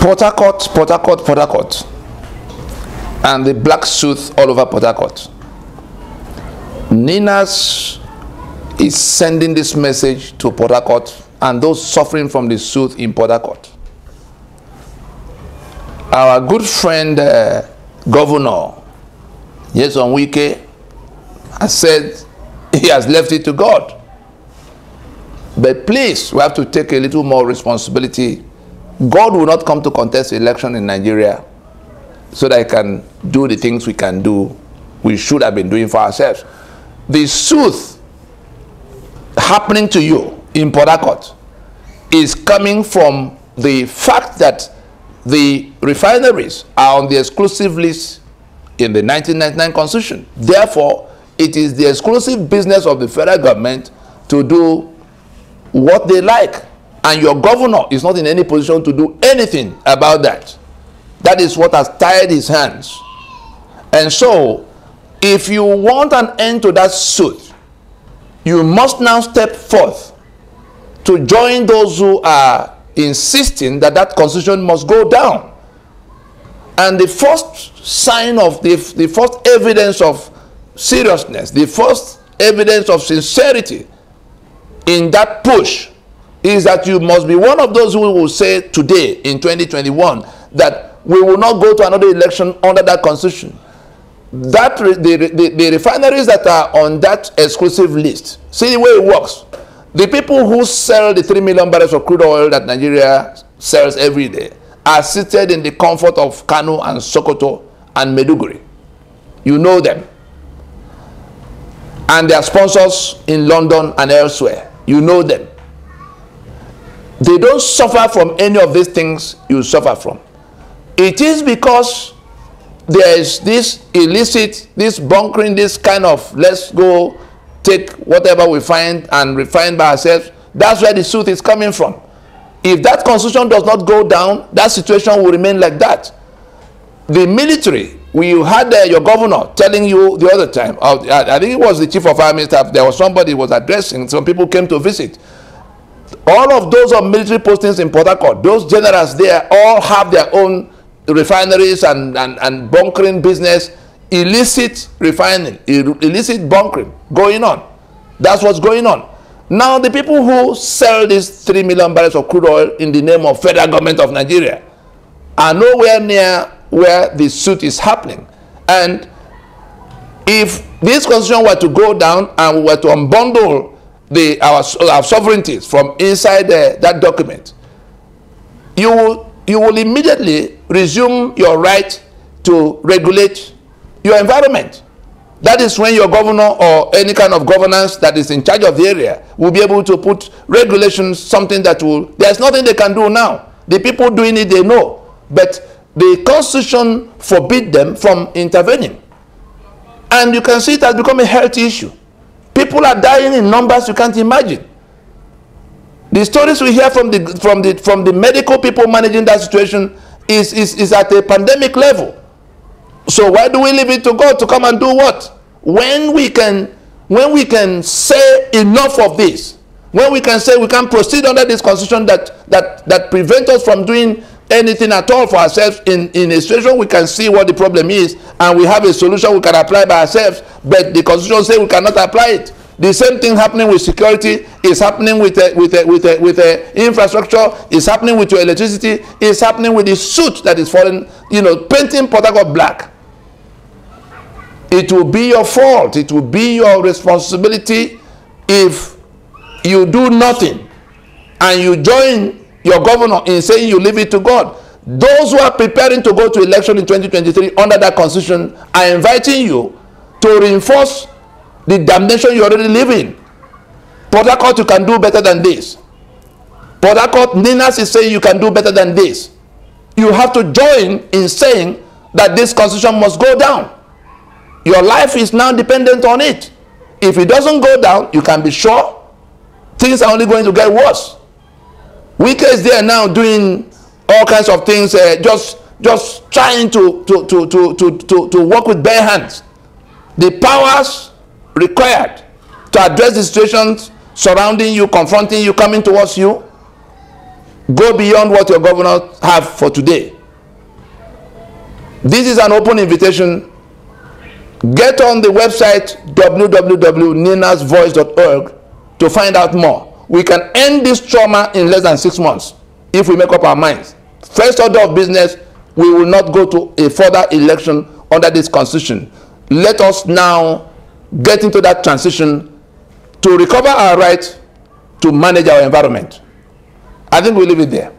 Port Harcourt, Port and the black soot all over Port. NINAS is sending this message to Port and those suffering from the soot in Port. Our good friend, uh, Governor Nyesom Wike, has said he has left it to God. But please, we have to take a little more responsibility. God will not come to contest election in Nigeria so that he can do the things we can do, we should have been doing for ourselves. The soot happening to you in Port Harcourt is coming from the fact that the refineries are on the exclusive list in the 1999 constitution. Therefore, it is the exclusive business of the federal government to do what they like. And your governor is not in any position to do anything about that. That is what has tied his hands. And so, if you want an end to that soot, you must now step forth to join those who are insisting that that constitution must go down. And the first sign of the, the first evidence of seriousness, the first evidence of sincerity in that push is that you must be one of those who will say today in 2021 that we will not go to another election under that constitution. That the, the, refineries that are on that exclusive list, see the way it works. The people who sell the 3 million barrels of crude oil that Nigeria sells every day are seated in the comfort of Kano and Sokoto and Maiduguri. You know them. And their sponsors in London and elsewhere. You know them. They don't suffer from any of these things you suffer from. It is because there is this illicit, this bunkering, this kind of let's go take whatever we find and refine by ourselves. That's where the truth is coming from. If that constitution does not go down, that situation will remain like that. The military, we had uh, your governor telling you the other time, uh, I think it was the chief of army staff, there was somebody was addressing, some people came to visit. All of those on military postings in Port Harcourt, those generals there all have their own refineries and, and, and bunkering business illicit refining, illicit bunkering going on. That's what's going on. Now, the people who sell these 3 million barrels of crude oil in the name of federal government of Nigeria are nowhere near where the soot is happening. And if this constitution were to go down and we were to unbundle the, our, our sovereignties from inside that document, you will, you will immediately resume your right to regulate your environment. That is when your governor or any kind of governance that is in charge of the area will be able to put regulations, something that will, there's nothing they can do now. The people doing it, they know. But the constitution forbid them from intervening. And you can see it has become a health issue. People are dying in numbers you can't imagine. The stories we hear from the, from the, from the medical people managing that situation is, is, is at a pandemic level. So why do we leave it to God to come and do what? When we can, when we can say enough of this, when we can say we can proceed under this constitution that that that prevent us from doing anything at all for ourselves in in a situation we can see what the problem is and we have a solution we can apply by ourselves but the constitution says we cannot apply it the same thing happening with security is happening with uh, with uh, with uh, with uh, infrastructure is happening with your electricity is happening with the soot that is falling you know painting port harcourt black. It will be your fault it will be your responsibility if you do nothing and you join your governor in saying you leave it to god. Those who are preparing to go to election in 2023 under that constitution are inviting you to reinforce the damnation you already live in. Port harcourt you can do better than this. Port harcourt ninas is saying you can do better than this. You have to join in saying that this constitution must go down. Your life is now dependent on it. If it doesn't go down you can be sure things are only going to get worse. Wike is there now doing all kinds of things uh, just just trying to, to to to to to work with bare hands. The powers required to address the situations surrounding you confronting you coming towards you go beyond what your governor have for today. This is an open invitation. Get on the website www.ninasvoice.org to find out more. We can end this trauma in less than six months if we make up our minds. First order of business, we will not go to a further election under this constitution. Let us now get into that transition to recover our right to manage our environment. I think we'll leave it there.